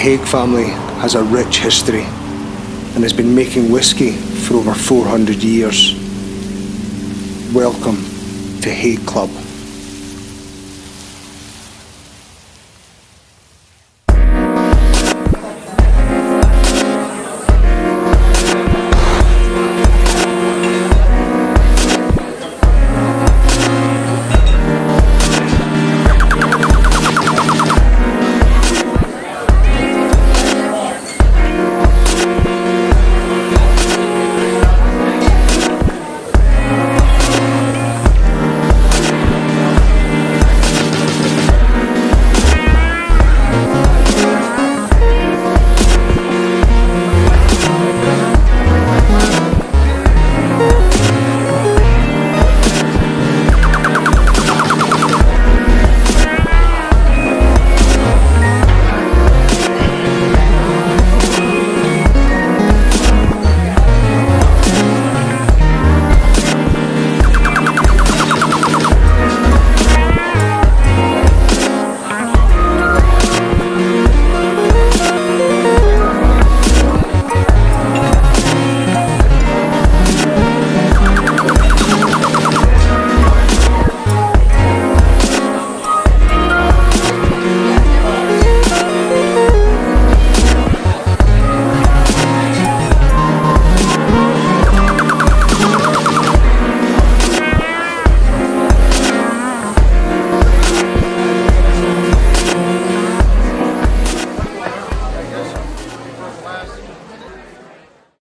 Haig family has a rich history and has been making whisky for over 400 years. Welcome to Haig Club.